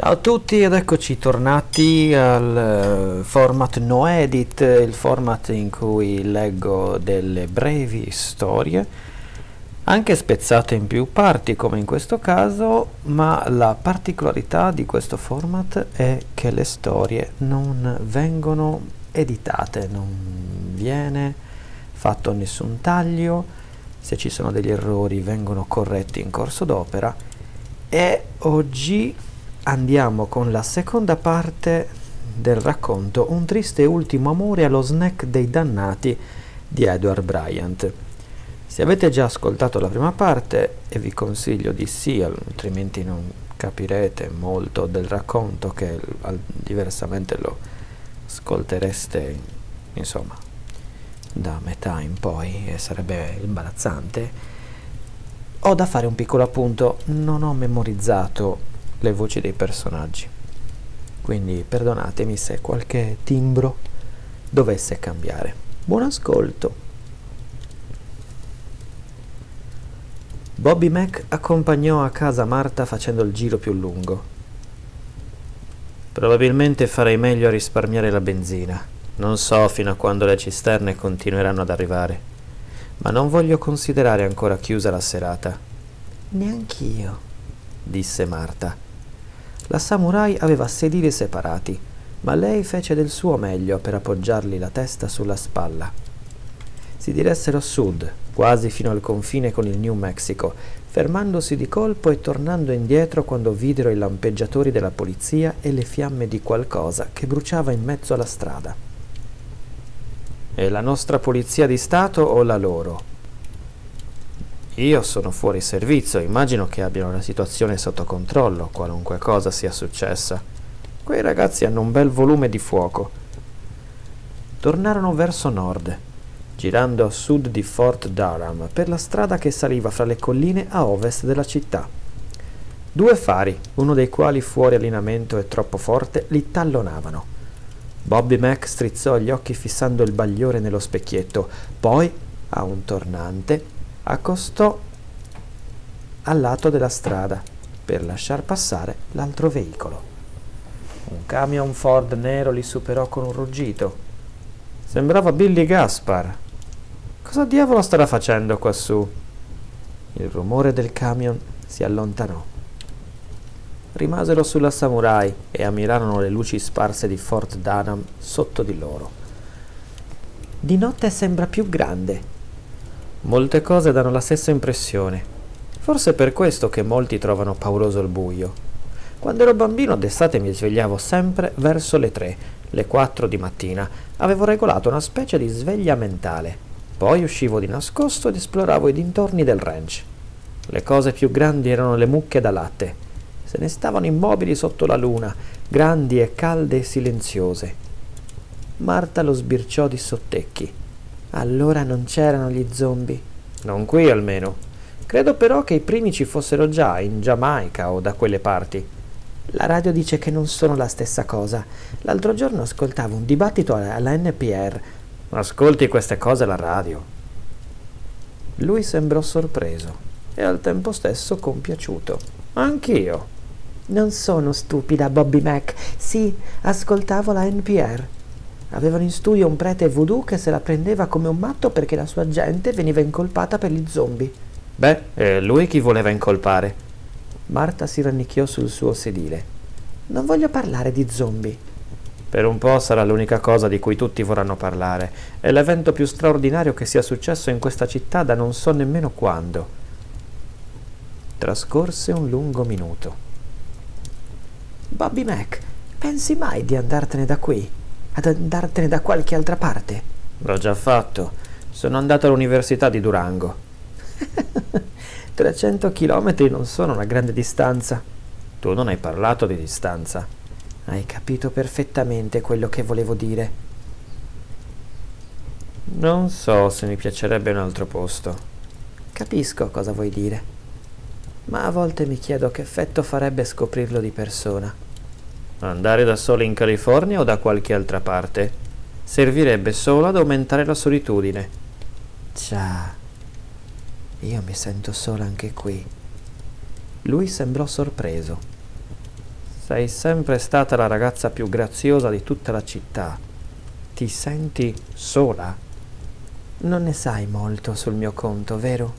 Ciao a tutti ed eccoci tornati al eh, format no edit, il format in cui leggo delle brevi storie, anche spezzate in più parti come in questo caso, ma la particolarità di questo format è che le storie non vengono editate, non viene fatto nessun taglio, se ci sono degli errori vengono corretti in corso d'opera e oggi andiamo con la seconda parte del racconto Un triste ultimo amore allo snack dei dannati di Edward Bryant. Se avete già ascoltato la prima parte, e vi consiglio di sì, altrimenti non capirete molto del racconto che diversamente lo ascoltereste, insomma, da metà in poi e sarebbe imbarazzante. Ho da fare un piccolo appunto, non ho memorizzato le voci dei personaggi. Quindi perdonatemi se qualche timbro dovesse cambiare. Buon ascolto. Bobby Mac accompagnò a casa Marta facendo il giro più lungo. Probabilmente farei meglio a risparmiare la benzina. Non so fino a quando le cisterne continueranno ad arrivare, ma non voglio considerare ancora chiusa la serata. Neanch'io, disse Marta. La samurai aveva sedili separati, ma lei fece del suo meglio per appoggiargli la testa sulla spalla. Si diressero a sud, quasi fino al confine con il New Mexico, fermandosi di colpo e tornando indietro quando videro i lampeggiatori della polizia e le fiamme di qualcosa che bruciava in mezzo alla strada. È la nostra polizia di Stato o la loro? Io sono fuori servizio, immagino che abbiano la situazione sotto controllo, qualunque cosa sia successa. Quei ragazzi hanno un bel volume di fuoco. Tornarono verso nord, girando a sud di Fort Durham, per la strada che saliva fra le colline a ovest della città. Due fari, uno dei quali fuori allineamento e troppo forte, li tallonavano. Bobby Mac strizzò gli occhi fissando il bagliore nello specchietto, poi, a un tornante, accostò al lato della strada per lasciar passare l'altro veicolo. Un camion Ford nero li superò con un ruggito. Sembrava Billy Gaspar. Cosa diavolo starà facendo quassù? Il rumore del camion si allontanò. Rimasero sulla samurai e ammirarono le luci sparse di Fort Dunham sotto di loro. Di notte sembra più grande, Molte cose danno la stessa impressione. Forse è per questo che molti trovano pauroso il buio. Quando ero bambino d'estate mi svegliavo sempre verso le tre, le quattro di mattina. Avevo regolato una specie di sveglia mentale. Poi uscivo di nascosto ed esploravo i dintorni del ranch. Le cose più grandi erano le mucche da latte. Se ne stavano immobili sotto la luna, grandi e calde e silenziose. Marta lo sbirciò di sottecchi. Allora non c'erano gli zombie. Non qui almeno. Credo però che i primi ci fossero già in Giamaica o da quelle parti. La radio dice che non sono la stessa cosa. L'altro giorno ascoltavo un dibattito alla NPR. Ascolti queste cose alla radio. Lui sembrò sorpreso e al tempo stesso compiaciuto. Anch'io. Non sono stupida, Bobby Mac. Sì, ascoltavo la NPR. Avevano in studio un prete voodoo che se la prendeva come un matto perché la sua gente veniva incolpata per gli zombie. Beh, e lui chi voleva incolpare? Marta si rannicchiò sul suo sedile. Non voglio parlare di zombie. Per un po' sarà l'unica cosa di cui tutti vorranno parlare. È l'evento più straordinario che sia successo in questa città da non so nemmeno quando. Trascorse un lungo minuto. Bobby Mac, pensi mai di andartene da qui? Ad andartene da qualche altra parte? L'ho già fatto. Sono andato all'università di Durango. 300 chilometri non sono una grande distanza. Tu non hai parlato di distanza. Hai capito perfettamente quello che volevo dire. Non so se mi piacerebbe un altro posto. Capisco cosa vuoi dire, ma a volte mi chiedo che effetto farebbe scoprirlo di persona. Andare da soli in California o da qualche altra parte? Servirebbe solo ad aumentare la solitudine. Già, io mi sento sola anche qui. Lui sembrò sorpreso. Sei sempre stata la ragazza più graziosa di tutta la città. Ti senti sola? Non ne sai molto sul mio conto, vero?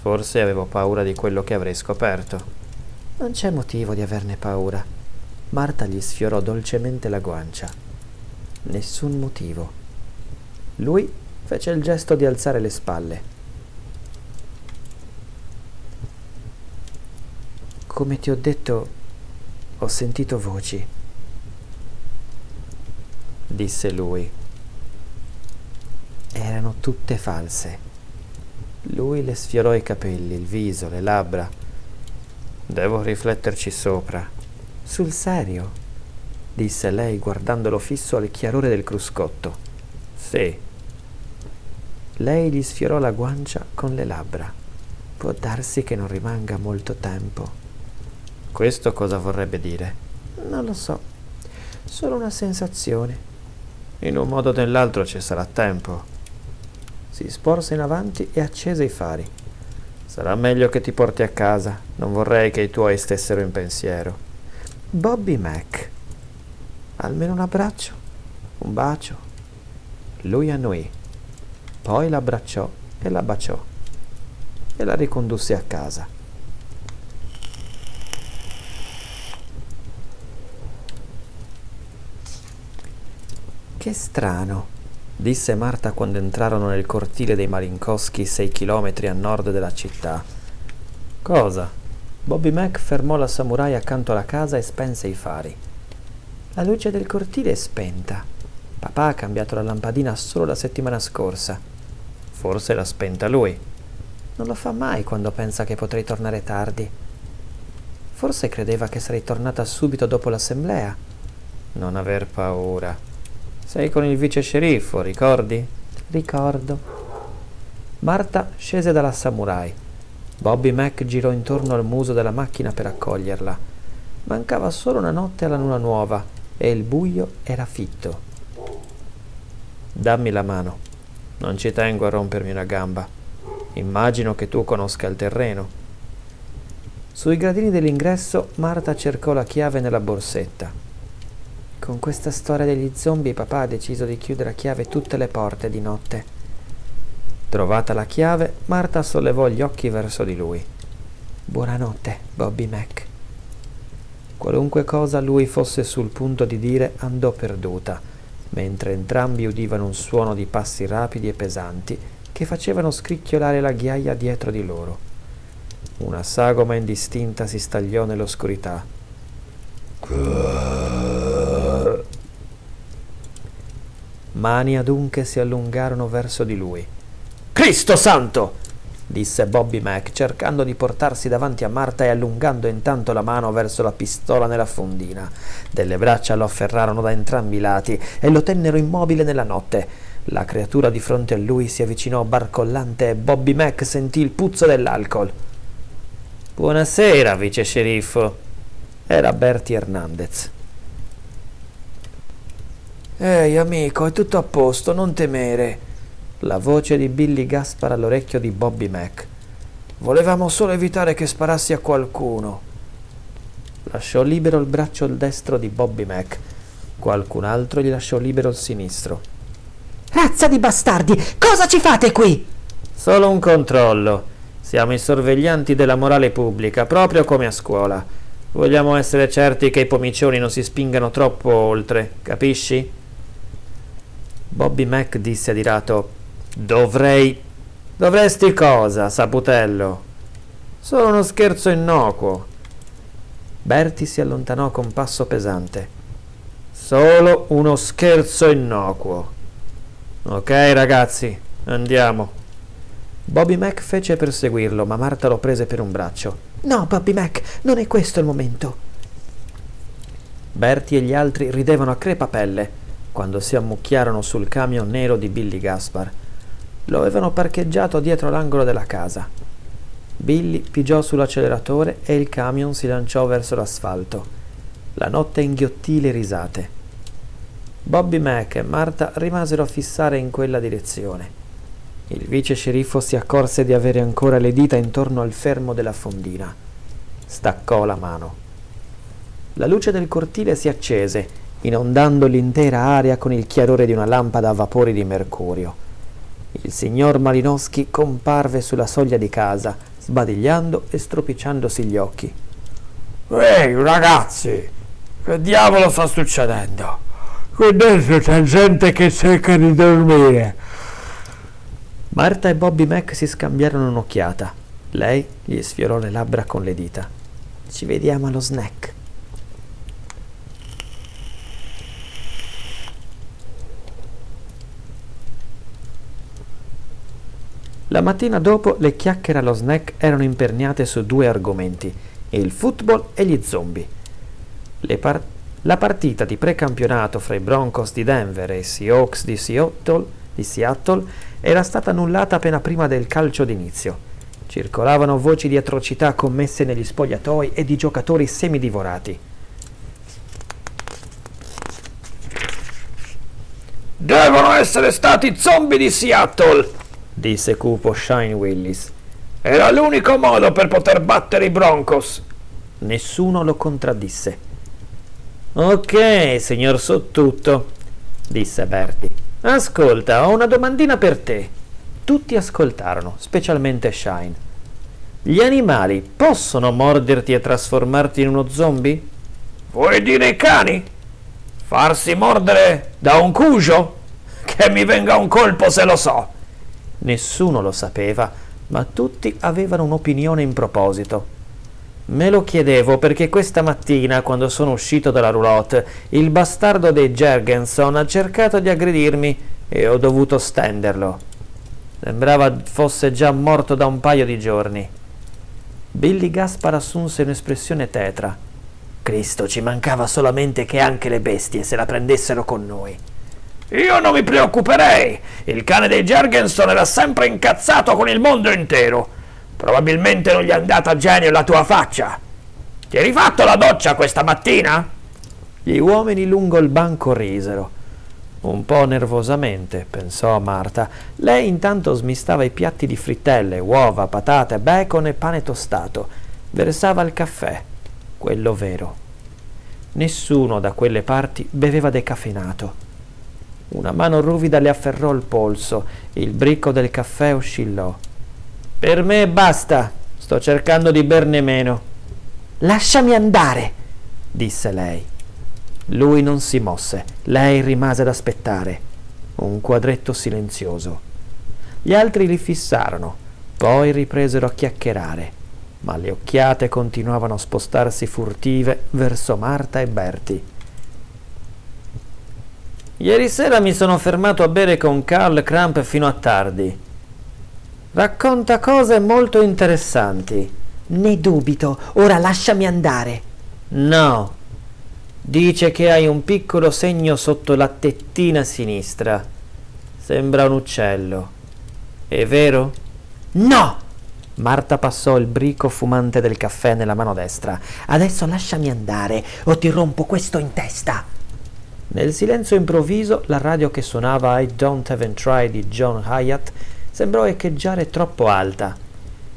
Forse avevo paura di quello che avrei scoperto. Non c'è motivo di averne paura. Marta gli sfiorò dolcemente la guancia. Nessun motivo. Lui fece il gesto di alzare le spalle. Come ti ho detto, ho sentito voci disse lui. Erano tutte false. Lui le sfiorò i capelli, il viso, le labbra. Devo rifletterci sopra. Sul serio? disse lei guardandolo fisso al chiarore del cruscotto. Sì. Lei gli sfiorò la guancia con le labbra. Può darsi che non rimanga molto tempo. Questo cosa vorrebbe dire? Non lo so. Solo una sensazione. In un modo o nell'altro ci sarà tempo. Si sporse in avanti e accese i fari. Sarà meglio che ti porti a casa. Non vorrei che i tuoi stessero in pensiero. Bobby Mac. Almeno un abbraccio, un bacio. Lui annuì. Poi l'abbracciò e la baciò e la ricondusse a casa. Che strano, disse Marta quando entrarono nel cortile dei Malinkowski sei chilometri a nord della città. Cosa? Bobby Mac fermò la samurai accanto alla casa e spense i fari. La luce del cortile è spenta. Papà ha cambiato la lampadina solo la settimana scorsa. Forse l'ha spenta lui. Non lo fa mai quando pensa che potrei tornare tardi. Forse credeva che sarei tornata subito dopo l'assemblea. Non aver paura. Sei con il vice sceriffo, ricordi? Ricordo. Marta scese dalla samurai. Bobby Mac girò intorno al muso della macchina per accoglierla. Mancava solo una notte alla luna nuova e il buio era fitto. Dammi la mano. Non ci tengo a rompermi una gamba. Immagino che tu conosca il terreno. Sui gradini dell'ingresso Marta cercò la chiave nella borsetta. Con questa storia degli zombie papà ha deciso di chiudere a chiave tutte le porte di notte. Trovata la chiave, Marta sollevò gli occhi verso di lui. Buonanotte, Bobby Mac. Qualunque cosa lui fosse sul punto di dire andò perduta, mentre entrambi udivano un suono di passi rapidi e pesanti che facevano scricchiolare la ghiaia dietro di loro. Una sagoma indistinta si stagliò nell'oscurità. Mani adunche si allungarono verso di lui. Cristo santo! disse Bobby Mac, cercando di portarsi davanti a Marta e allungando intanto la mano verso la pistola nella fondina. Delle braccia lo afferrarono da entrambi i lati e lo tennero immobile nella notte. La creatura di fronte a lui si avvicinò barcollante e Bobby Mac sentì il puzzo dell'alcol. Buonasera, vice sceriffo. Era Bertie Hernandez. Ehi amico, è tutto a posto, non temere. La voce di Billy Gaspar all'orecchio di Bobby Mac. Volevamo solo evitare che sparassi a qualcuno. Lasciò libero il braccio destro di Bobby Mac. Qualcun altro gli lasciò libero il sinistro. Razza di bastardi! Cosa ci fate qui? Solo un controllo. Siamo i sorveglianti della morale pubblica, proprio come a scuola. Vogliamo essere certi che i pomicioni non si spingano troppo oltre, capisci? Bobby Mac disse adirato Dovrei... Dovresti cosa, saputello? Solo uno scherzo innocuo. Berti si allontanò con passo pesante. Solo uno scherzo innocuo. Ok, ragazzi, andiamo. Bobby Mac fece per seguirlo, ma Marta lo prese per un braccio. No, Bobby Mac, non è questo il momento. Berti e gli altri ridevano a crepapelle quando si ammucchiarono sul camion nero di Billy Gaspar. Lo avevano parcheggiato dietro l'angolo della casa. Billy pigiò sull'acceleratore e il camion si lanciò verso l'asfalto. La notte inghiottì le risate. Bobby Mac e Marta rimasero a fissare in quella direzione. Il vice sceriffo si accorse di avere ancora le dita intorno al fermo della fondina. Staccò la mano. La luce del cortile si accese, inondando l'intera aria con il chiarore di una lampada a vapori di mercurio. Il signor Malinowski comparve sulla soglia di casa, sbadigliando e stropicciandosi gli occhi. Ehi, ragazzi, che diavolo sta succedendo? Qui dentro c'è gente che cerca di dormire. Marta e Bobby Mac si scambiarono un'occhiata. Lei gli sfiorò le labbra con le dita. Ci vediamo allo snack. La mattina dopo le chiacchiere allo snack erano imperniate su due argomenti, il football e gli zombie. Par- la partita di precampionato fra i Broncos di Denver e i Seahawks di Seattle, di Seattle era stata annullata appena prima del calcio d'inizio. Circolavano voci di atrocità commesse negli spogliatoi e di giocatori semidivorati. Devono essere stati zombie di Seattle, disse cupo Shine Willis. Era l'unico modo per poter battere i Broncos. Nessuno lo contraddisse. Ok, signor Sottutto, disse Bertie. Ascolta, ho una domandina per te. Tutti ascoltarono, specialmente Shine. Gli animali possono morderti e trasformarti in uno zombie? Vuoi dire i cani? Farsi mordere da un cugio? Che mi venga un colpo se lo so. Nessuno lo sapeva, ma tutti avevano un'opinione in proposito. Me lo chiedevo perché questa mattina, quando sono uscito dalla roulotte, il bastardo dei Jergenson ha cercato di aggredirmi e ho dovuto stenderlo. Sembrava fosse già morto da un paio di giorni. Billy Gaspar assunse un'espressione tetra. Cristo, ci mancava solamente che anche le bestie se la prendessero con noi. Io non mi preoccuperei. Il cane dei Jergenson era sempre incazzato con il mondo intero. Probabilmente non gli è andata a genio la tua faccia. Ti hai rifatto la doccia questa mattina? Gli uomini lungo il banco risero. Un po' nervosamente, pensò Marta. Lei intanto smistava i piatti di frittelle, uova, patate, bacon e pane tostato. Versava il caffè, quello vero. Nessuno da quelle parti beveva decaffeinato. Una mano ruvida le afferrò il polso, il bricco del caffè oscillò. Per me basta, sto cercando di berne meno. Lasciami andare, disse lei. Lui non si mosse, lei rimase ad aspettare. Un quadretto silenzioso. Gli altri li fissarono, poi ripresero a chiacchierare, ma le occhiate continuavano a spostarsi furtive verso Marta e Berti. Ieri sera mi sono fermato a bere con Carl Cramp fino a tardi, Racconta cose molto interessanti. Ne dubito. Ora lasciami andare. No. Dice che hai un piccolo segno sotto la tettina sinistra. Sembra un uccello. È vero? No! Marta passò il brico fumante del caffè nella mano destra. Adesso lasciami andare o ti rompo questo in testa. Nel silenzio improvviso, la radio che suonava I Don't Even Try di John Hyatt sembrò echeggiare troppo alta.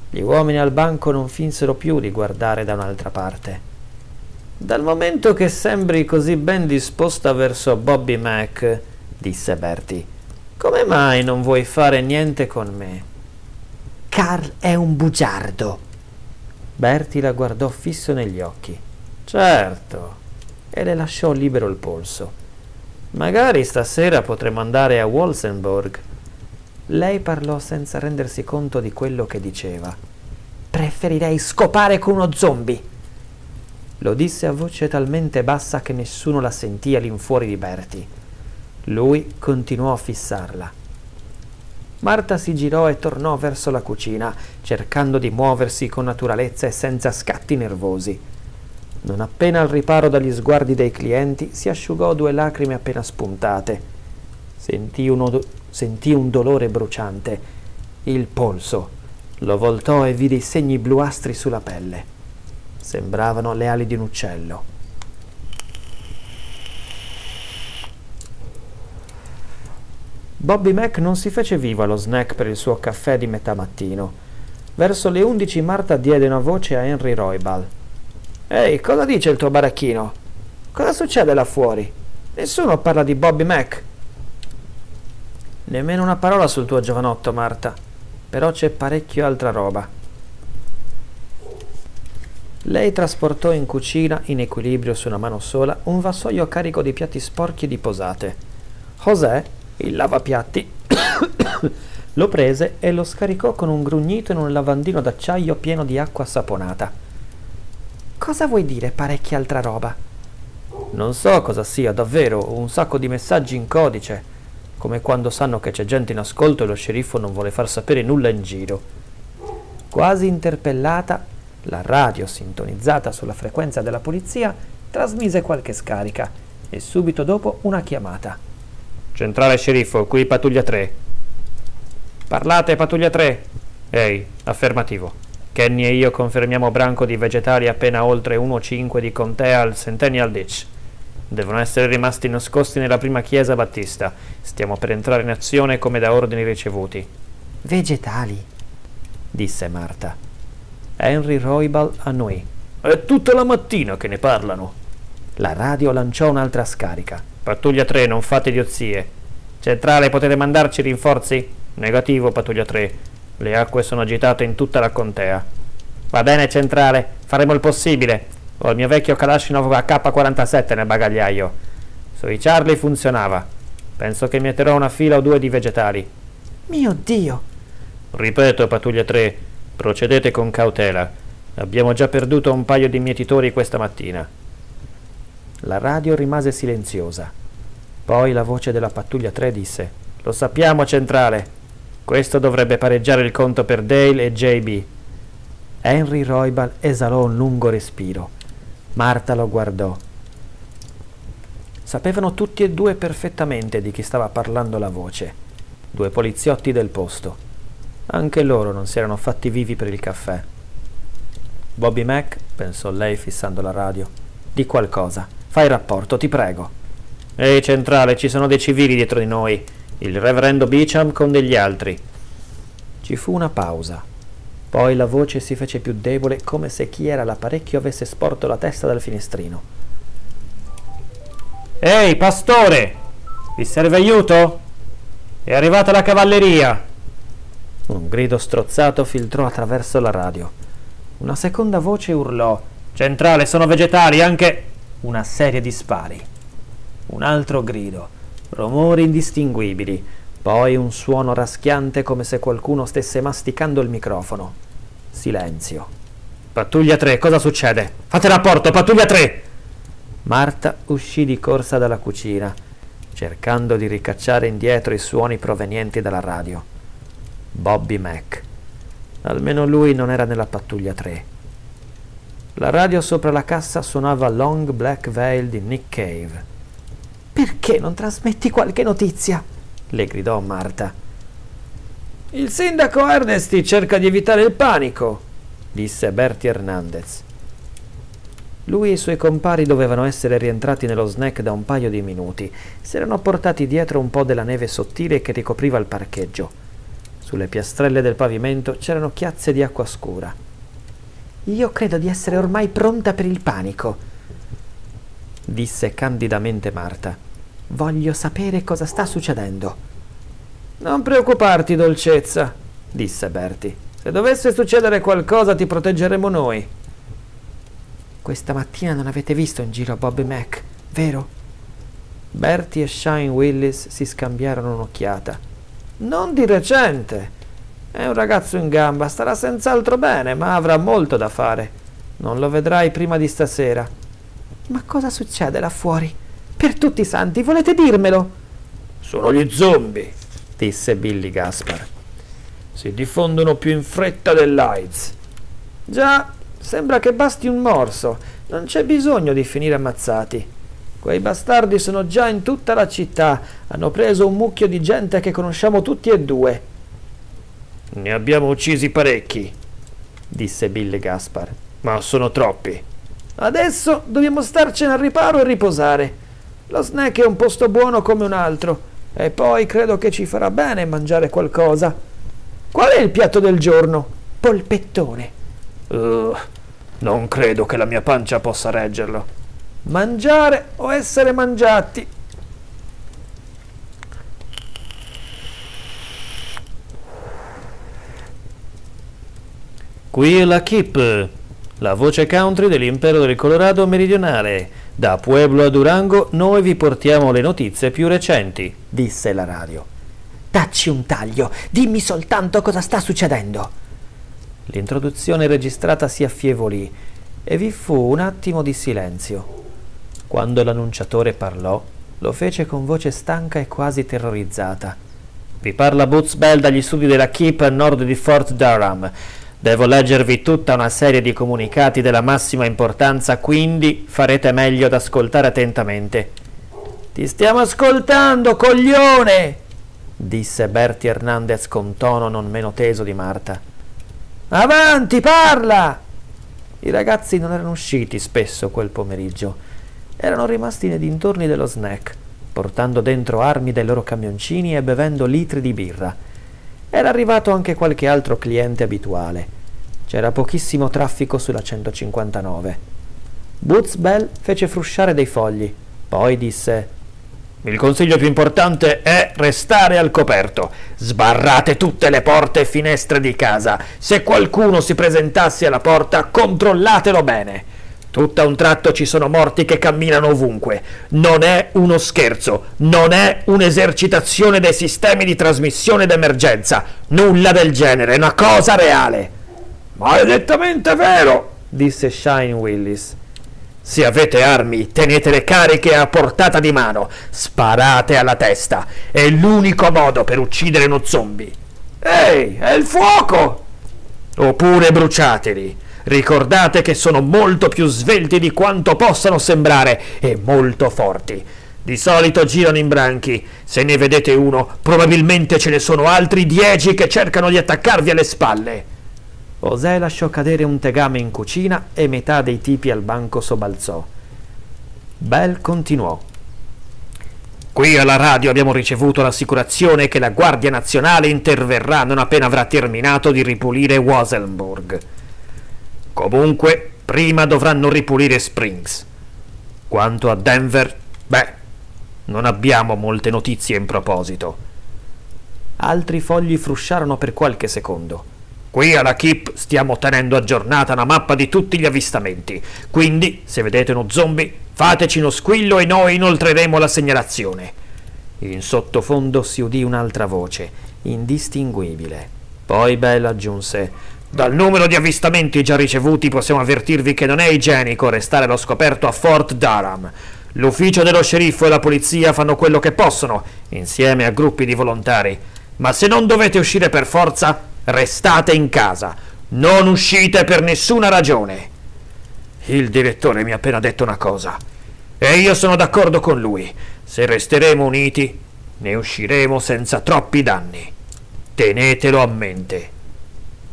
Gli uomini al banco non finsero più di guardare da un'altra parte. Dal momento che sembri così ben disposta verso Bobby Mac, disse Bertie, come mai non vuoi fare niente con me? Carl è un bugiardo. Bertie la guardò fisso negli occhi. Certo, e le lasciò libero il polso. Magari stasera potremo andare a Walsenburg lei parlò senza rendersi conto di quello che diceva. Preferirei scopare con uno zombie. Lo disse a voce talmente bassa che nessuno la sentì all'infuori di Bertie. Lui continuò a fissarla. Marta si girò e tornò verso la cucina, cercando di muoversi con naturalezza e senza scatti nervosi. Non appena al riparo dagli sguardi dei clienti, si asciugò due lacrime appena spuntate. Sentì un, od- sentì un dolore bruciante. Il polso. Lo voltò e vide i segni bluastri sulla pelle. Sembravano le ali di un uccello. Bobby Mac non si fece vivo allo snack per il suo caffè di metà mattino. Verso le undici Marta diede una voce a Henry Roybal. Ehi, cosa dice il tuo baracchino? Cosa succede là fuori? Nessuno parla di Bobby Mac. Nemmeno una parola sul tuo giovanotto, Marta. Però c'è parecchio altra roba. Lei trasportò in cucina, in equilibrio su una mano sola, un vassoio carico di piatti sporchi di posate. José, il lavapiatti, lo prese e lo scaricò con un grugnito in un lavandino d'acciaio pieno di acqua saponata. Cosa vuoi dire parecchia altra roba? Non so cosa sia, davvero, un sacco di messaggi in codice, come quando sanno che c'è gente in ascolto e lo sceriffo non vuole far sapere nulla in giro. Quasi interpellata, la radio, sintonizzata sulla frequenza della polizia, trasmise qualche scarica e subito dopo una chiamata. Centrale sceriffo, qui pattuglia 3. Parlate, pattuglia 3. Ehi, affermativo. Kenny e io confermiamo branco di vegetali appena oltre 1,5 di contea al Centennial Ditch. Devono essere rimasti nascosti nella prima chiesa battista. Stiamo per entrare in azione come da ordini ricevuti. Vegetali, disse Marta. Henry Roybal annui. È tutta la mattina che ne parlano. La radio lanciò un'altra scarica. Pattuglia 3, non fate idiozie. Centrale, potete mandarci rinforzi? Negativo, pattuglia 3. Le acque sono agitate in tutta la contea. Va bene, centrale, faremo il possibile. Ho il mio vecchio Kalashnikov AK-47 nel bagagliaio. Sui Charlie funzionava. Penso che metterò una fila o due di vegetali. Mio Dio! Ripeto, pattuglia 3, procedete con cautela. Abbiamo già perduto un paio di mietitori questa mattina. La radio rimase silenziosa. Poi la voce della pattuglia 3 disse: Lo sappiamo, centrale. Questo dovrebbe pareggiare il conto per Dale e JB. Henry Roybal esalò un lungo respiro. Marta lo guardò. Sapevano tutti e due perfettamente di chi stava parlando la voce. Due poliziotti del posto. Anche loro non si erano fatti vivi per il caffè. Bobby Mac, pensò lei fissando la radio, di qualcosa. Fai rapporto, ti prego. Ehi, centrale, ci sono dei civili dietro di noi il reverendo Beecham con degli altri. Ci fu una pausa. Poi la voce si fece più debole, come se chi era l'apparecchio avesse sporto la testa dal finestrino. Ehi, pastore! Vi serve aiuto? È arrivata la cavalleria! Un grido strozzato filtrò attraverso la radio. Una seconda voce urlò: Centrale, sono vegetali, anche. Una serie di spari. Un altro grido rumori indistinguibili, poi un suono raschiante come se qualcuno stesse masticando il microfono. Silenzio. Pattuglia 3, cosa succede? Fate rapporto, pattuglia 3! Marta uscì di corsa dalla cucina, cercando di ricacciare indietro i suoni provenienti dalla radio. Bobby Mac. Almeno lui non era nella pattuglia 3. La radio sopra la cassa suonava Long Black Veil di Nick Cave. Perché non trasmetti qualche notizia? le gridò Marta. Il sindaco Ernesti cerca di evitare il panico, disse Bertie Hernandez. Lui e i suoi compari dovevano essere rientrati nello snack da un paio di minuti. Si erano portati dietro un po' della neve sottile che ricopriva il parcheggio. Sulle piastrelle del pavimento c'erano chiazze di acqua scura. Io credo di essere ormai pronta per il panico, disse candidamente Marta. Voglio sapere cosa sta succedendo. Non preoccuparti, dolcezza, disse Bertie. Se dovesse succedere qualcosa ti proteggeremo noi. Questa mattina non avete visto in giro Bobby Mac, vero? Bertie e Shine Willis si scambiarono un'occhiata. Non di recente. È un ragazzo in gamba, starà senz'altro bene, ma avrà molto da fare. Non lo vedrai prima di stasera. Ma cosa succede là fuori? Per tutti i santi, volete dirmelo? Sono gli zombie, disse Billy Gaspar. Si diffondono più in fretta dell'AIDS. Già, sembra che basti un morso. Non c'è bisogno di finire ammazzati. Quei bastardi sono già in tutta la città. Hanno preso un mucchio di gente che conosciamo tutti e due. Ne abbiamo uccisi parecchi, disse Billy Gaspar. Ma sono troppi. Adesso dobbiamo starcene al riparo e riposare. Lo snack è un posto buono come un altro. E poi credo che ci farà bene mangiare qualcosa. Qual è il piatto del giorno? Polpettone. Uh, Non credo che la mia pancia possa reggerlo. Mangiare o essere mangiati? Qui è la KIP, la voce country dell'impero del Colorado meridionale. Da Pueblo a Durango noi vi portiamo le notizie più recenti, disse la radio. Dacci un taglio, dimmi soltanto cosa sta succedendo. L'introduzione registrata si affievolì e vi fu un attimo di silenzio. Quando l'annunciatore parlò, lo fece con voce stanca e quasi terrorizzata. Vi parla Boots Bell dagli studi della KIP a nord di Fort Durham. Devo leggervi tutta una serie di comunicati della massima importanza, quindi farete meglio ad ascoltare attentamente. Ti stiamo ascoltando, coglione! disse Bertie Hernandez con tono non meno teso di Marta. Avanti, parla! I ragazzi non erano usciti spesso quel pomeriggio. Erano rimasti nei dintorni dello snack, portando dentro armi dai loro camioncini e bevendo litri di birra. Era arrivato anche qualche altro cliente abituale. C'era pochissimo traffico sulla 159. Boots Bell fece frusciare dei fogli, poi disse il consiglio più importante è restare al coperto. Sbarrate tutte le porte e finestre di casa. Se qualcuno si presentasse alla porta, controllatelo bene. Tutto a un tratto ci sono morti che camminano ovunque. Non è uno scherzo, non è un'esercitazione dei sistemi di trasmissione d'emergenza. Nulla del genere, è una cosa reale. Maledettamente vero, disse Shine Willis. Se avete armi, tenetele cariche a portata di mano. Sparate alla testa. È l'unico modo per uccidere uno zombie. Ehi, è il fuoco! Oppure bruciateli. Ricordate che sono molto più svelti di quanto possano sembrare e molto forti. Di solito girano in branchi. Se ne vedete uno, probabilmente ce ne sono altri dieci che cercano di attaccarvi alle spalle. Osè lasciò cadere un tegame in cucina e metà dei tipi al banco sobbalzò. Bell continuò. Qui alla radio abbiamo ricevuto l'assicurazione che la Guardia Nazionale interverrà non appena avrà terminato di ripulire Waselburg. Comunque, prima dovranno ripulire Springs. Quanto a Denver, beh, non abbiamo molte notizie in proposito. Altri fogli frusciarono per qualche secondo. Qui alla KIP stiamo tenendo aggiornata una mappa di tutti gli avvistamenti, quindi se vedete uno zombie fateci uno squillo e noi inoltreremo la segnalazione. In sottofondo si udì un'altra voce, indistinguibile. Poi Bell aggiunse dal numero di avvistamenti già ricevuti possiamo avvertirvi che non è igienico restare allo scoperto a Fort Durham. L'ufficio dello sceriffo e la polizia fanno quello che possono, insieme a gruppi di volontari. Ma se non dovete uscire per forza, restate in casa. Non uscite per nessuna ragione. Il direttore mi ha appena detto una cosa. E io sono d'accordo con lui. Se resteremo uniti, ne usciremo senza troppi danni. Tenetelo a mente.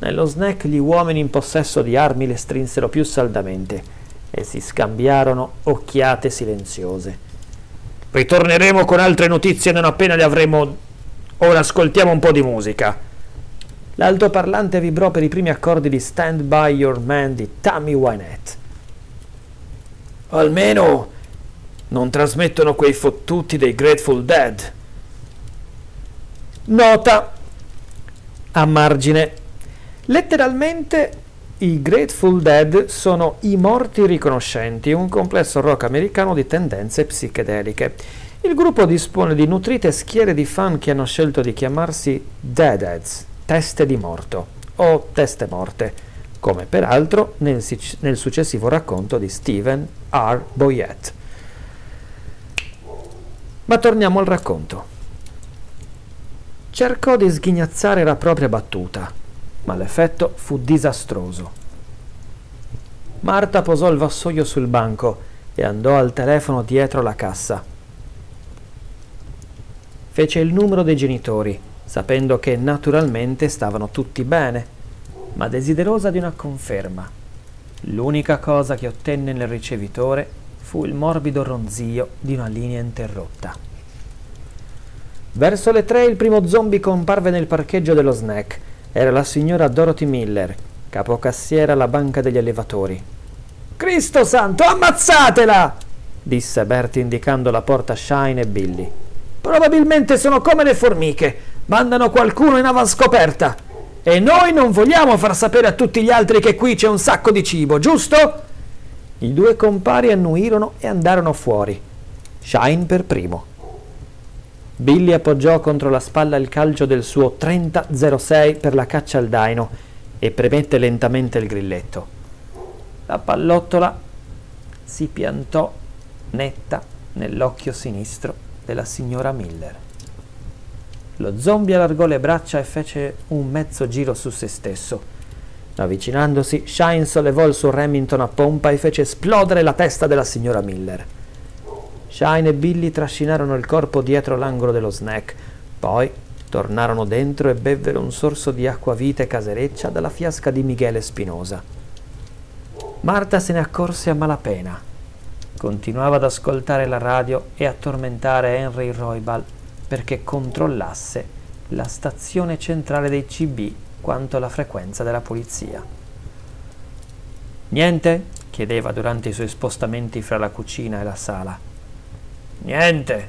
Nello snack gli uomini in possesso di armi le strinsero più saldamente e si scambiarono occhiate silenziose. Ritorneremo con altre notizie non appena le avremo. Ora ascoltiamo un po' di musica. L'altoparlante vibrò per i primi accordi di Stand By Your Man di Tammy Wynette. Almeno non trasmettono quei fottuti dei Grateful Dead. Nota a margine Letteralmente i Grateful Dead sono i morti riconoscenti, un complesso rock americano di tendenze psichedeliche. Il gruppo dispone di nutrite schiere di fan che hanno scelto di chiamarsi Deadheads, teste di morto o teste morte, come peraltro nel, nel successivo racconto di Stephen R. Boyette. Ma torniamo al racconto. Cercò di sghignazzare la propria battuta ma l'effetto fu disastroso. Marta posò il vassoio sul banco e andò al telefono dietro la cassa. Fece il numero dei genitori, sapendo che naturalmente stavano tutti bene, ma desiderosa di una conferma. L'unica cosa che ottenne nel ricevitore fu il morbido ronzio di una linea interrotta. Verso le tre il primo zombie comparve nel parcheggio dello snack era la signora Dorothy Miller, capocassiera alla banca degli allevatori. Cristo santo, ammazzatela! disse Bertie indicando la porta Shine e Billy. Probabilmente sono come le formiche, mandano qualcuno in avanscoperta. E noi non vogliamo far sapere a tutti gli altri che qui c'è un sacco di cibo, giusto? I due compari annuirono e andarono fuori. Shine per primo. Billy appoggiò contro la spalla il calcio del suo 3006 per la caccia al daino e premette lentamente il grilletto. La pallottola si piantò netta nell'occhio sinistro della signora Miller. Lo zombie allargò le braccia e fece un mezzo giro su se stesso. Avvicinandosi, Shine sollevò il suo Remington a pompa e fece esplodere la testa della signora Miller. Shine e Billy trascinarono il corpo dietro l'angolo dello snack, poi tornarono dentro e bevvero un sorso di acquavite casereccia dalla fiasca di Michele Spinosa. Marta se ne accorse a malapena. Continuava ad ascoltare la radio e a tormentare Henry Roybal perché controllasse la stazione centrale dei CB quanto la frequenza della polizia. Niente? chiedeva durante i suoi spostamenti fra la cucina e la sala. Niente.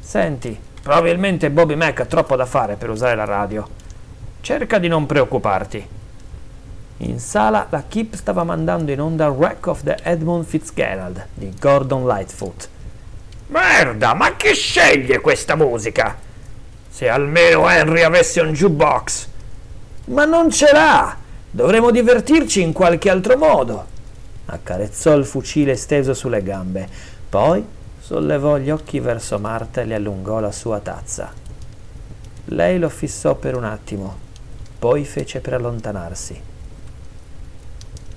Senti, probabilmente Bobby Mac ha troppo da fare per usare la radio. Cerca di non preoccuparti. In sala la Keep stava mandando in onda Wreck of the Edmund Fitzgerald di Gordon Lightfoot. Merda, ma chi sceglie questa musica? Se almeno Henry avesse un jukebox. Ma non ce l'ha! Dovremo divertirci in qualche altro modo. Accarezzò il fucile steso sulle gambe, poi sollevò gli occhi verso Marta e le allungò la sua tazza. Lei lo fissò per un attimo, poi fece per allontanarsi.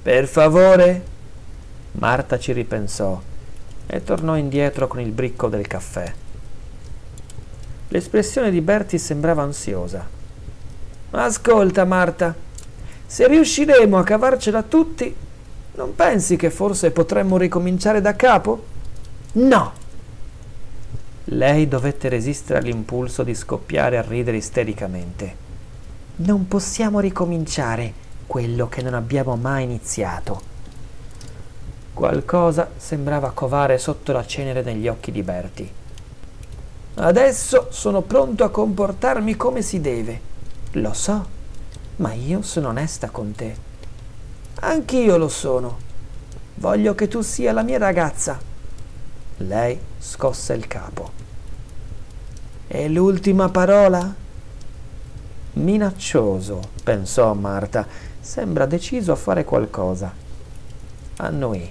Per favore? Marta ci ripensò e tornò indietro con il bricco del caffè. L'espressione di Bertie sembrava ansiosa. Ascolta, Marta, se riusciremo a cavarcela tutti, non pensi che forse potremmo ricominciare da capo? No! Lei dovette resistere all'impulso di scoppiare a ridere istericamente. Non possiamo ricominciare quello che non abbiamo mai iniziato. Qualcosa sembrava covare sotto la cenere negli occhi di Bertie. Adesso sono pronto a comportarmi come si deve. Lo so, ma io sono onesta con te. Anch'io lo sono. Voglio che tu sia la mia ragazza. Lei scosse il capo. E l'ultima parola? Minaccioso, pensò Marta. Sembra deciso a fare qualcosa. Annui,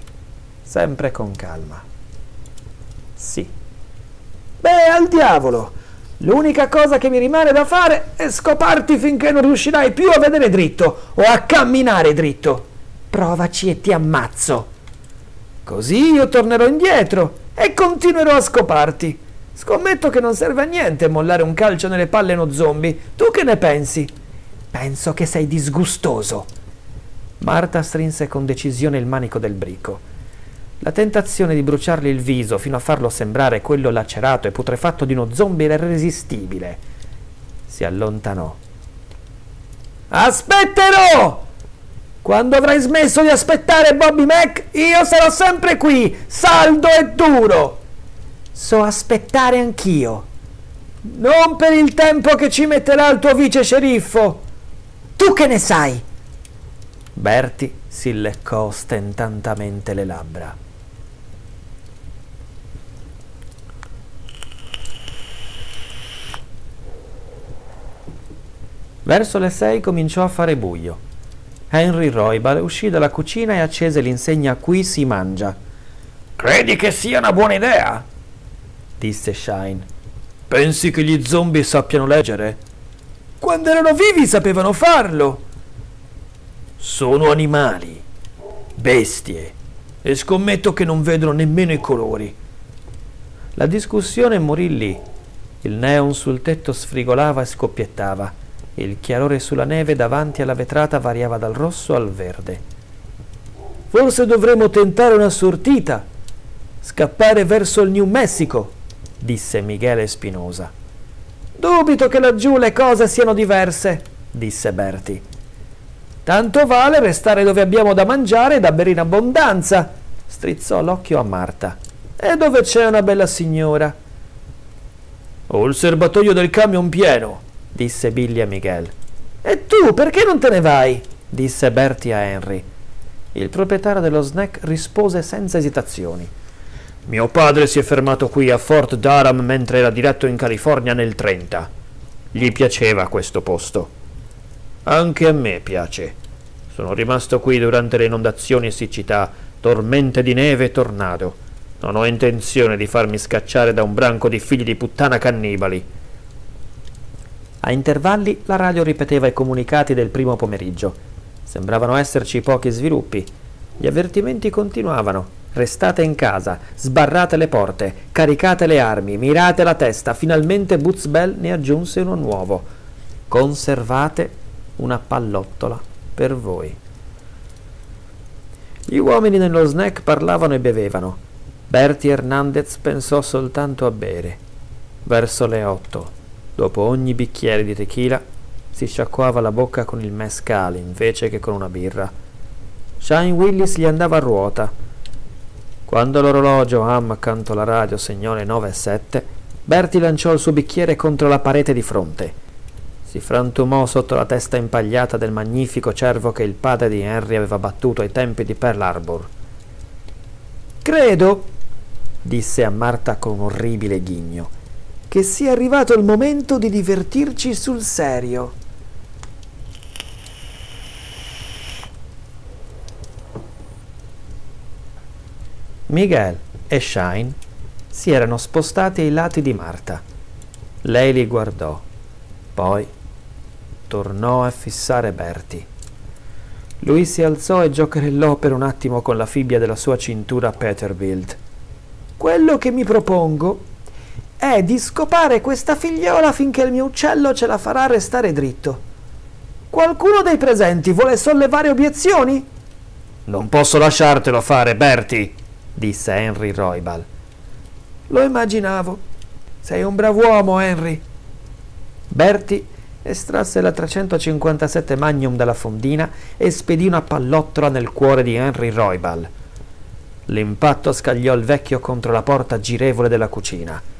sempre con calma. Sì. Beh, al diavolo! L'unica cosa che mi rimane da fare è scoparti finché non riuscirai più a vedere dritto o a camminare dritto. Provaci e ti ammazzo. Così io tornerò indietro e continuerò a scoparti. Scommetto che non serve a niente mollare un calcio nelle palle uno zombie. Tu che ne pensi? Penso che sei disgustoso. Marta strinse con decisione il manico del brico. La tentazione di bruciargli il viso fino a farlo sembrare quello lacerato e putrefatto di uno zombie era irresistibile. Si allontanò. Aspetterò! Quando avrai smesso di aspettare Bobby Mac, io sarò sempre qui, saldo e duro. So aspettare anch'io. Non per il tempo che ci metterà il tuo vice sceriffo. Tu che ne sai? Bertie si leccò stentatamente le labbra. Verso le sei cominciò a fare buio. Henry Roybal uscì dalla cucina e accese l'insegna Qui si mangia. Credi che sia una buona idea? disse Shine. Pensi che gli zombie sappiano leggere? Quando erano vivi sapevano farlo. Sono animali, bestie, e scommetto che non vedono nemmeno i colori. La discussione morì lì. Il neon sul tetto sfrigolava e scoppiettava. Il chiarore sulla neve davanti alla vetrata variava dal rosso al verde. Forse dovremmo tentare una sortita. Scappare verso il New Mexico, disse Michele Spinosa. Dubito che laggiù le cose siano diverse, disse Bertie. Tanto vale restare dove abbiamo da mangiare e da bere in abbondanza. Strizzò l'occhio a Marta. E dove c'è una bella signora? Ho il serbatoio del camion pieno, disse Billy a Miguel. E tu perché non te ne vai? disse Bertie a Henry. Il proprietario dello snack rispose senza esitazioni. Mio padre si è fermato qui a Fort Durham mentre era diretto in California nel 30. Gli piaceva questo posto. Anche a me piace. Sono rimasto qui durante le inondazioni e siccità, tormente di neve e tornado. Non ho intenzione di farmi scacciare da un branco di figli di puttana cannibali. A intervalli la radio ripeteva i comunicati del primo pomeriggio. Sembravano esserci pochi sviluppi. Gli avvertimenti continuavano. Restate in casa, sbarrate le porte, caricate le armi, mirate la testa. Finalmente Boots ne aggiunse uno nuovo. Conservate una pallottola per voi. Gli uomini nello snack parlavano e bevevano. Bertie Hernandez pensò soltanto a bere. Verso le otto, dopo ogni bicchiere di tequila, si sciacquava la bocca con il mescal invece che con una birra. Shine Willis gli andava a ruota. Quando l'orologio Ham accanto alla radio segnò le nove e sette, Bertie lanciò il suo bicchiere contro la parete di fronte si frantumò sotto la testa impagliata del magnifico cervo che il padre di Henry aveva battuto ai tempi di Pearl Harbor. Credo, disse a Marta con un orribile ghigno, che sia arrivato il momento di divertirci sul serio. Miguel e Shine si erano spostati ai lati di Marta. Lei li guardò, poi tornò a fissare Bertie. Lui si alzò e giocherellò per un attimo con la fibbia della sua cintura Peterbilt. Quello che mi propongo è di scopare questa figliola finché il mio uccello ce la farà restare dritto. Qualcuno dei presenti vuole sollevare obiezioni? Non posso lasciartelo fare, Bertie, disse Henry Roybal. Lo immaginavo. Sei un brav'uomo, Henry. Bertie estrasse la 357 Magnum dalla fondina e spedì una pallottola nel cuore di Henry Roybal. L'impatto scagliò il vecchio contro la porta girevole della cucina.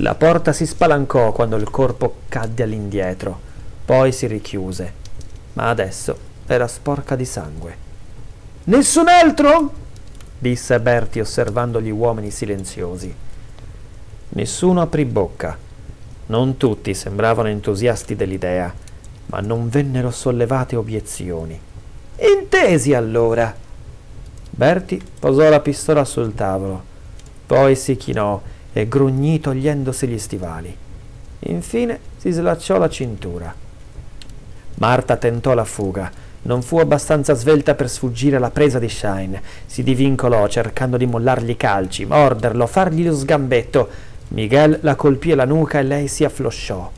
La porta si spalancò quando il corpo cadde all'indietro, poi si richiuse, ma adesso era sporca di sangue. Nessun altro? disse Bertie osservando gli uomini silenziosi. Nessuno aprì bocca non tutti sembravano entusiasti dell'idea, ma non vennero sollevate obiezioni. Intesi allora. Berti posò la pistola sul tavolo, poi si chinò e grugnì togliendosi gli stivali. Infine si slacciò la cintura. Marta tentò la fuga. Non fu abbastanza svelta per sfuggire alla presa di Shine. Si divincolò cercando di mollargli calci, morderlo, fargli lo sgambetto, Miguel la colpì alla nuca e lei si afflosciò.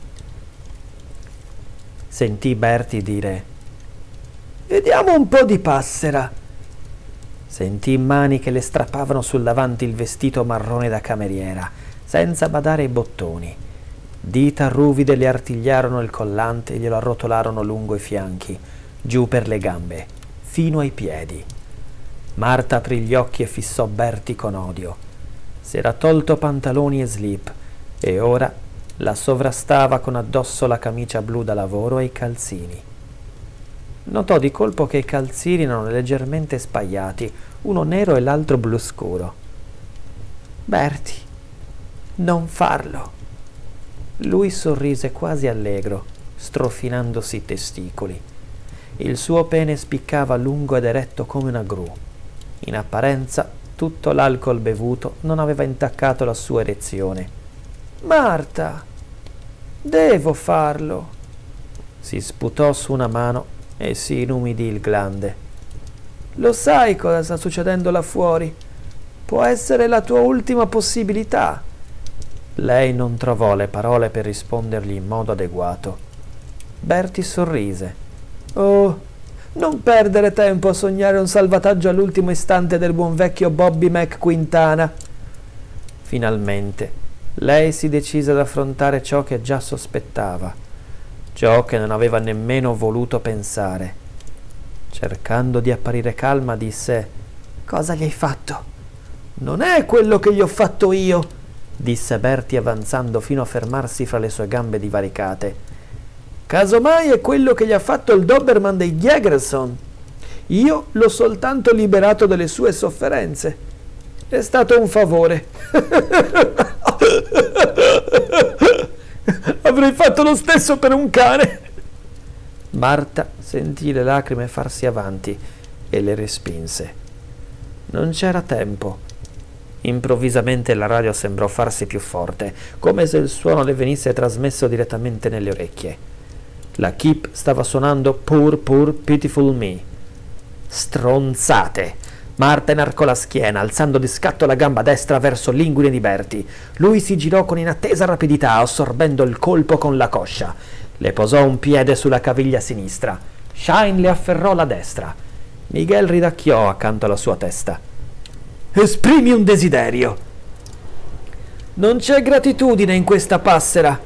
Sentì Berti dire Vediamo un po' di passera. Sentì mani che le strappavano sul davanti il vestito marrone da cameriera, senza badare ai bottoni. Dita ruvide le artigliarono il collante e glielo arrotolarono lungo i fianchi, giù per le gambe, fino ai piedi. Marta aprì gli occhi e fissò Berti con odio. Si era tolto pantaloni e slip e ora la sovrastava con addosso la camicia blu da lavoro e i calzini. Notò di colpo che i calzini erano leggermente spagliati, uno nero e l'altro blu scuro. Berti, non farlo. Lui sorrise quasi allegro, strofinandosi i testicoli. Il suo pene spiccava lungo ed eretto come una gru. In apparenza tutto l'alcol bevuto non aveva intaccato la sua erezione. Marta, devo farlo. Si sputò su una mano e si inumidì il glande. Lo sai cosa sta succedendo là fuori? Può essere la tua ultima possibilità. Lei non trovò le parole per rispondergli in modo adeguato. Berti sorrise. Oh, non perdere tempo a sognare un salvataggio all'ultimo istante del buon vecchio Bobby McQuintana. Finalmente, lei si decise ad affrontare ciò che già sospettava, ciò che non aveva nemmeno voluto pensare. Cercando di apparire calma, disse Cosa gli hai fatto? Non è quello che gli ho fatto io, disse Bertie avanzando fino a fermarsi fra le sue gambe divaricate. Casomai è quello che gli ha fatto il Doberman dei Jägerson. Io l'ho soltanto liberato dalle sue sofferenze. È stato un favore. Avrei fatto lo stesso per un cane. Marta sentì le lacrime farsi avanti e le respinse. Non c'era tempo. Improvvisamente la radio sembrò farsi più forte, come se il suono le venisse trasmesso direttamente nelle orecchie. La Keep stava suonando Poor Poor Pitiful Me. Stronzate! Marta inarcò la schiena, alzando di scatto la gamba destra verso l'inguine di Berti. Lui si girò con inattesa rapidità, assorbendo il colpo con la coscia. Le posò un piede sulla caviglia sinistra. Shine le afferrò la destra. Miguel ridacchiò accanto alla sua testa. Esprimi un desiderio. Non c'è gratitudine in questa passera,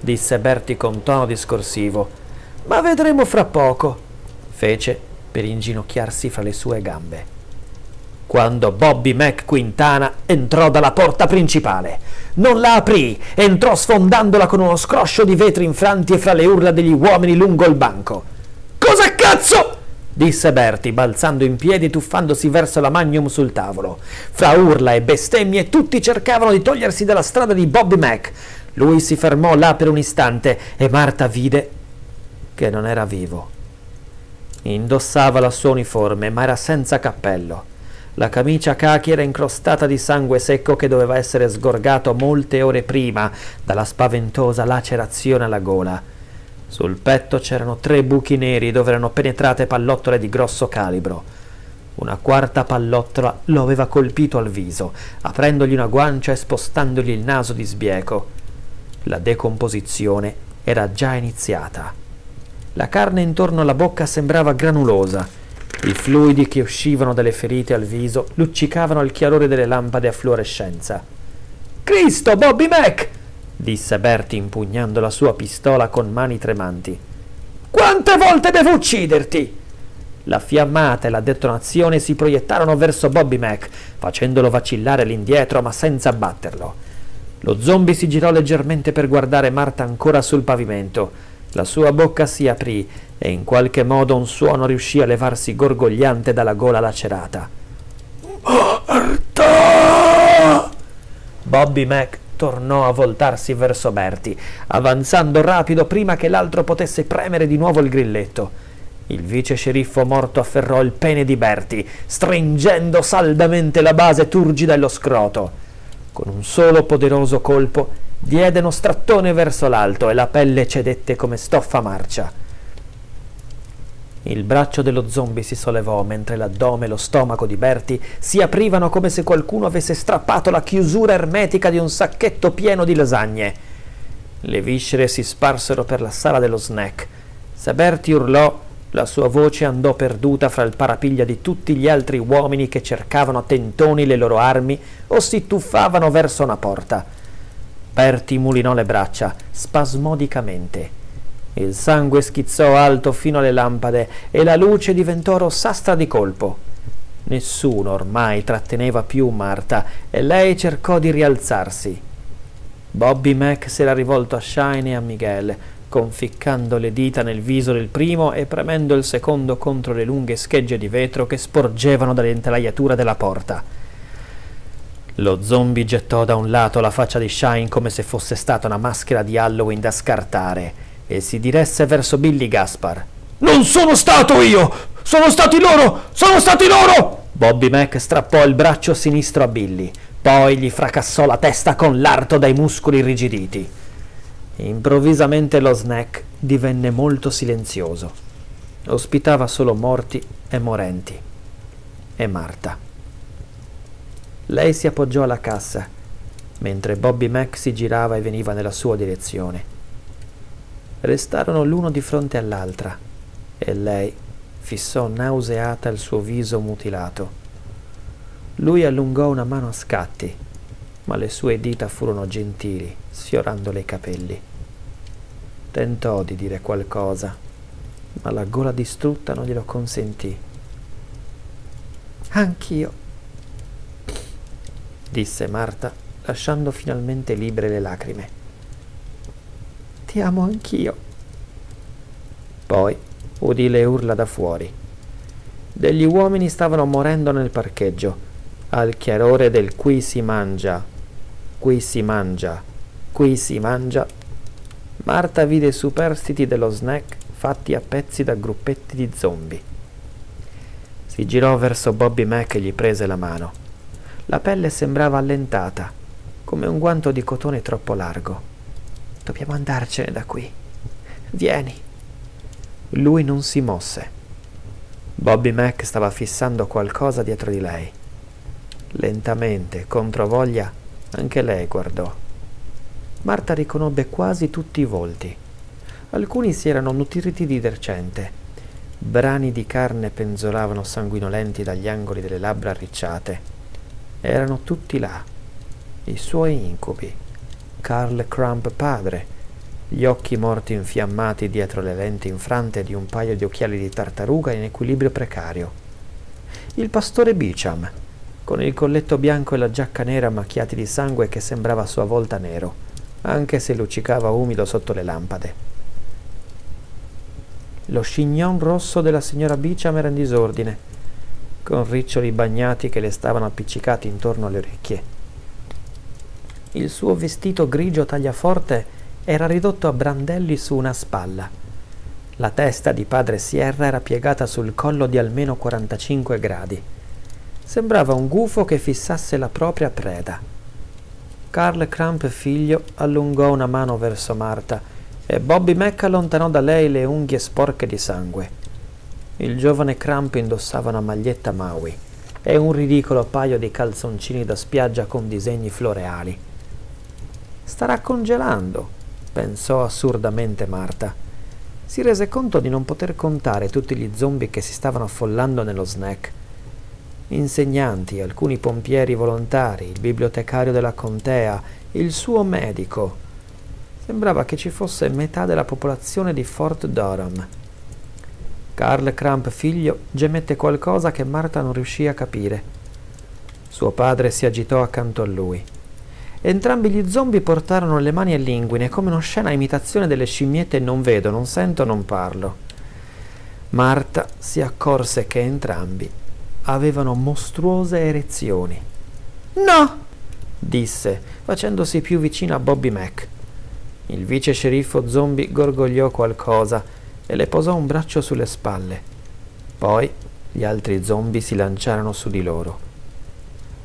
disse Berti con tono discorsivo. Ma vedremo fra poco, fece per inginocchiarsi fra le sue gambe. Quando Bobby McQuintana entrò dalla porta principale. Non la aprì, entrò sfondandola con uno scroscio di vetri infranti e fra le urla degli uomini lungo il banco. Cosa cazzo? disse Berti, balzando in piedi e tuffandosi verso la magnum sul tavolo. Fra urla e bestemmie tutti cercavano di togliersi dalla strada di Bobby Mac. Lui si fermò là per un istante e Marta vide che non era vivo. Indossava la sua uniforme, ma era senza cappello. La camicia cachi era incrostata di sangue secco che doveva essere sgorgato molte ore prima dalla spaventosa lacerazione alla gola. Sul petto c'erano tre buchi neri dove erano penetrate pallottole di grosso calibro. Una quarta pallottola lo aveva colpito al viso, aprendogli una guancia e spostandogli il naso di sbieco. La decomposizione era già iniziata. La carne intorno alla bocca sembrava granulosa. I fluidi che uscivano dalle ferite al viso luccicavano al chiarore delle lampade a fluorescenza. Cristo, Bobby Mac! disse Berti impugnando la sua pistola con mani tremanti. Quante volte devo ucciderti? La fiammata e la detonazione si proiettarono verso Bobby Mac, facendolo vacillare all'indietro ma senza abbatterlo. Lo zombie si girò leggermente per guardare Marta ancora sul pavimento. La sua bocca si aprì e in qualche modo un suono riuscì a levarsi gorgogliante dalla gola lacerata. Marta! Bobby Mac tornò a voltarsi verso Berti, avanzando rapido prima che l'altro potesse premere di nuovo il grilletto. Il vice sceriffo morto afferrò il pene di Berti, stringendo saldamente la base turgida e lo scroto. Con un solo poderoso colpo diede uno strattone verso l'alto e la pelle cedette come stoffa marcia. Il braccio dello zombie si sollevò mentre l'addome e lo stomaco di Berti si aprivano come se qualcuno avesse strappato la chiusura ermetica di un sacchetto pieno di lasagne. Le viscere si sparsero per la sala dello snack. Se Berti urlò, la sua voce andò perduta fra il parapiglia di tutti gli altri uomini che cercavano a tentoni le loro armi o si tuffavano verso una porta. Berti mulinò le braccia spasmodicamente. Il sangue schizzò alto fino alle lampade e la luce diventò rossastra di colpo. Nessuno ormai tratteneva più Marta e lei cercò di rialzarsi. Bobby Mac si era rivolto a Shine e a Miguel, conficcando le dita nel viso del primo e premendo il secondo contro le lunghe schegge di vetro che sporgevano dall'intelaiatura della porta. Lo zombie gettò da un lato la faccia di Shine come se fosse stata una maschera di Halloween da scartare e si diresse verso Billy Gaspar. Non sono stato io! Sono stati loro! Sono stati loro! Bobby Mac strappò il braccio sinistro a Billy, poi gli fracassò la testa con l'arto dai muscoli irrigiditi. Improvvisamente lo snack divenne molto silenzioso. Ospitava solo morti e morenti. E Marta. Lei si appoggiò alla cassa, mentre Bobby Mac si girava e veniva nella sua direzione restarono l'uno di fronte all'altra e lei fissò nauseata il suo viso mutilato. Lui allungò una mano a scatti, ma le sue dita furono gentili, sfiorandole i capelli. Tentò di dire qualcosa, ma la gola distrutta non glielo consentì. Anch'io, disse Marta, lasciando finalmente libere le lacrime. Ti amo anch'io. Poi udì le urla da fuori. Degli uomini stavano morendo nel parcheggio, al chiarore del qui si mangia, qui si mangia, qui si mangia. Marta vide i superstiti dello snack fatti a pezzi da gruppetti di zombie. Si girò verso Bobby Mac e gli prese la mano. La pelle sembrava allentata, come un guanto di cotone troppo largo. Dobbiamo andarcene da qui. Vieni. Lui non si mosse. Bobby Mac stava fissando qualcosa dietro di lei. Lentamente, contro voglia, anche lei guardò. Marta riconobbe quasi tutti i volti. Alcuni si erano nutriti di dercente. Brani di carne penzolavano sanguinolenti dagli angoli delle labbra arricciate. Erano tutti là, i suoi incubi. Carl Crump padre, gli occhi morti infiammati dietro le lenti infrante di un paio di occhiali di tartaruga in equilibrio precario. Il pastore Beecham, con il colletto bianco e la giacca nera macchiati di sangue che sembrava a sua volta nero, anche se luccicava umido sotto le lampade. Lo chignon rosso della signora Beecham era in disordine, con riccioli bagnati che le stavano appiccicati intorno alle orecchie. Il suo vestito grigio tagliaforte era ridotto a brandelli su una spalla. La testa di padre Sierra era piegata sul collo di almeno 45 gradi. Sembrava un gufo che fissasse la propria preda. Carl Crump figlio allungò una mano verso Marta e Bobby Mac allontanò da lei le unghie sporche di sangue. Il giovane Crump indossava una maglietta Maui e un ridicolo paio di calzoncini da spiaggia con disegni floreali. Starà congelando, pensò assurdamente Marta. Si rese conto di non poter contare tutti gli zombie che si stavano affollando nello snack. Insegnanti, alcuni pompieri volontari, il bibliotecario della contea, il suo medico, Sembrava che ci fosse metà della popolazione di Fort Durham. Carl Crump figlio gemette qualcosa che Marta non riuscì a capire. Suo padre si agitò accanto a lui. Entrambi gli zombie portarono le mani all'inguine come un'oscena imitazione delle scimmiette non vedo, non sento, non parlo. Marta si accorse che entrambi avevano mostruose erezioni. No! disse, facendosi più vicino a Bobby Mac. Il vice sceriffo zombie gorgogliò qualcosa e le posò un braccio sulle spalle. Poi gli altri zombie si lanciarono su di loro.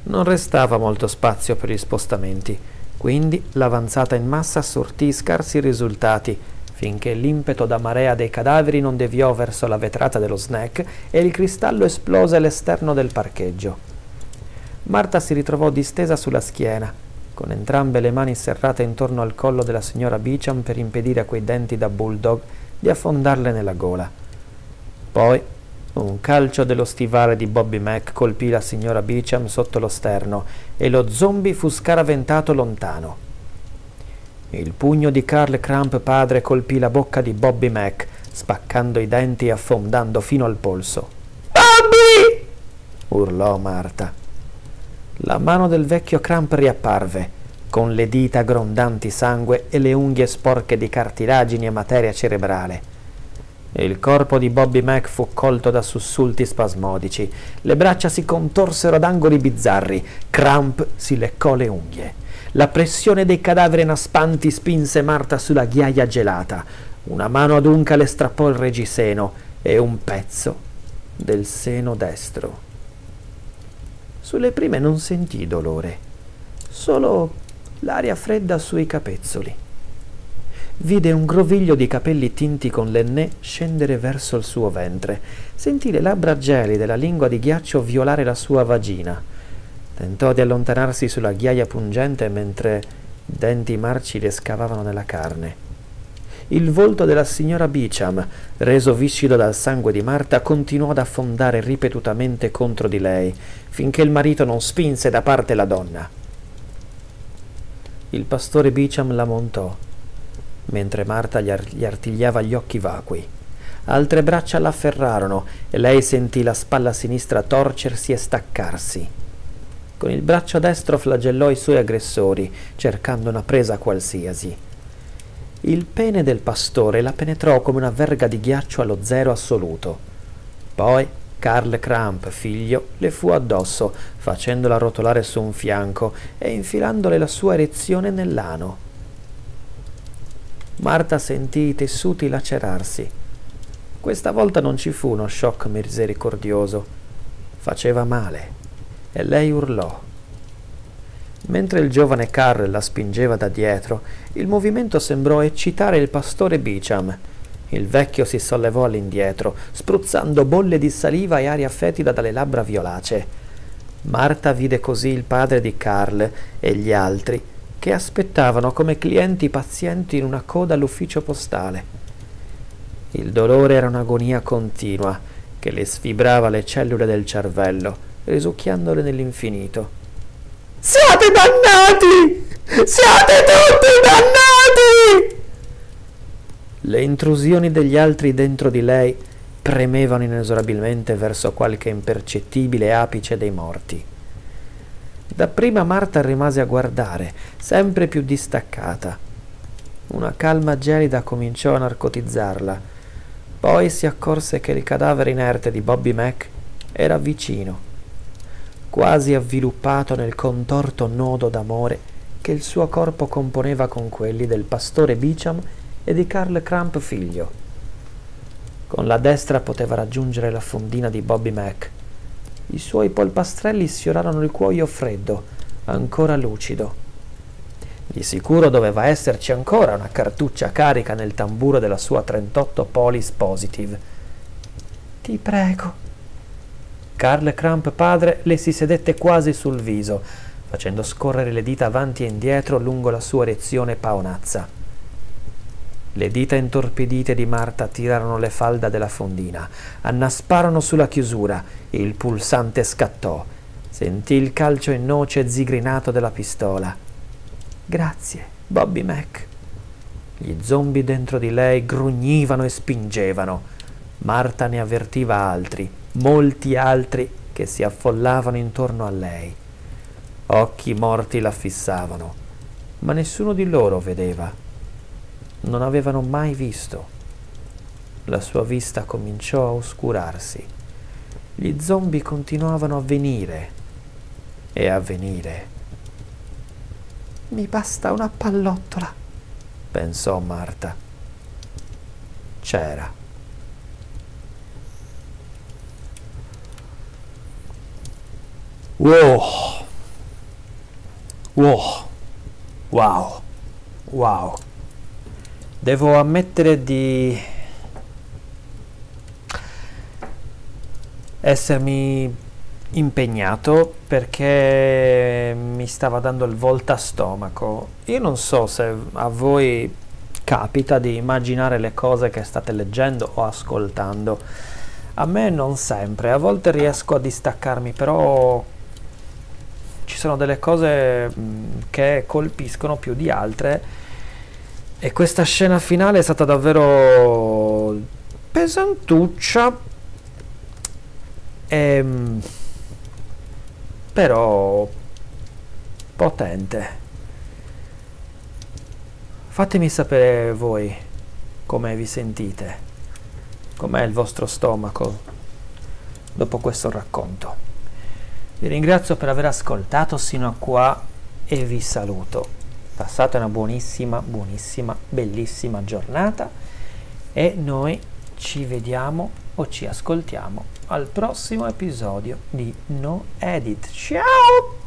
Non restava molto spazio per gli spostamenti, quindi l'avanzata in massa sortì scarsi risultati finché l'impeto da marea dei cadaveri non deviò verso la vetrata dello snack e il cristallo esplose all'esterno del parcheggio. Marta si ritrovò distesa sulla schiena, con entrambe le mani serrate intorno al collo della signora Beecham per impedire a quei denti da bulldog di affondarle nella gola. Poi un calcio dello stivale di Bobby Mac colpì la signora Beecham sotto lo sterno e lo zombie fu scaraventato lontano. Il pugno di Carl Crump padre colpì la bocca di Bobby Mac, spaccando i denti e affondando fino al polso. Bobby! urlò Marta. La mano del vecchio Crump riapparve, con le dita grondanti sangue e le unghie sporche di cartilagini e materia cerebrale. Il corpo di Bobby Mac fu colto da sussulti spasmodici, le braccia si contorsero ad angoli bizzarri, Crump si leccò le unghie. La pressione dei cadaveri naspanti spinse Marta sulla ghiaia gelata. Una mano adunca le strappò il reggiseno e un pezzo del seno destro. Sulle prime non sentì dolore, solo l'aria fredda sui capezzoli. Vide un groviglio di capelli tinti con l'ennè scendere verso il suo ventre. Sentì le labbra gelide e la lingua di ghiaccio violare la sua vagina. Tentò di allontanarsi sulla ghiaia pungente mentre denti marci le scavavano nella carne. Il volto della signora Beecham, reso viscido dal sangue di Marta, continuò ad affondare ripetutamente contro di lei, finché il marito non spinse da parte la donna. Il pastore Beecham la montò, mentre Marta gli, ar- gli artigliava gli occhi vacui. Altre braccia l'afferrarono e lei sentì la spalla sinistra torcersi e staccarsi. Con il braccio destro flagellò i suoi aggressori, cercando una presa qualsiasi. Il pene del pastore la penetrò come una verga di ghiaccio allo zero assoluto. Poi Karl Kramp, figlio, le fu addosso, facendola rotolare su un fianco e infilandole la sua erezione nell'ano. Marta sentì i tessuti lacerarsi. Questa volta non ci fu uno shock misericordioso. Faceva male e lei urlò. Mentre il giovane Karl la spingeva da dietro, il movimento sembrò eccitare il pastore Beecham il vecchio si sollevò all'indietro, spruzzando bolle di saliva e aria fetida dalle labbra violacee. Marta vide così il padre di Carl e gli altri che aspettavano come clienti pazienti in una coda all'ufficio postale. Il dolore era un'agonia continua che le sfibrava le cellule del cervello, risucchiandole nell'infinito. Siate dannati! Siate tutti dannati! Le intrusioni degli altri dentro di lei premevano inesorabilmente verso qualche impercettibile apice dei morti. Dapprima Marta rimase a guardare, sempre più distaccata. Una calma gelida cominciò a narcotizzarla. Poi si accorse che il cadavere inerte di Bobby Mac era vicino, quasi avviluppato nel contorto nodo d'amore che il suo corpo componeva con quelli del pastore Beecham e di Karl Kramp figlio. Con la destra poteva raggiungere la fondina di Bobby Mac. I suoi polpastrelli sfiorarono il cuoio freddo, ancora lucido. Di sicuro doveva esserci ancora una cartuccia carica nel tamburo della sua 38 Polis Positive. Ti prego. Karl Kramp padre le si sedette quasi sul viso, facendo scorrere le dita avanti e indietro lungo la sua erezione paonazza. Le dita intorpidite di Marta tirarono le falda della fondina, annasparono sulla chiusura, il pulsante scattò. Sentì il calcio in noce zigrinato della pistola. Grazie, Bobby Mac. Gli zombie dentro di lei grugnivano e spingevano. Marta ne avvertiva altri, molti altri, che si affollavano intorno a lei. Occhi morti la fissavano, ma nessuno di loro vedeva non avevano mai visto. La sua vista cominciò a oscurarsi. Gli zombie continuavano a venire e a venire. Mi basta una pallottola, pensò Marta. C'era. Wow. Wow. Wow. Wow. Devo ammettere di essermi impegnato perché mi stava dando il volta stomaco. Io non so se a voi capita di immaginare le cose che state leggendo o ascoltando. A me non sempre, a volte riesco a distaccarmi, però ci sono delle cose che colpiscono più di altre e questa scena finale è stata davvero pesantuccia. Ehm, però potente. Fatemi sapere voi come vi sentite, com'è il vostro stomaco dopo questo racconto. Vi ringrazio per aver ascoltato sino a qua e vi saluto. Passate una buonissima, buonissima, bellissima giornata e noi ci vediamo o ci ascoltiamo al prossimo episodio di No Edit. Ciao!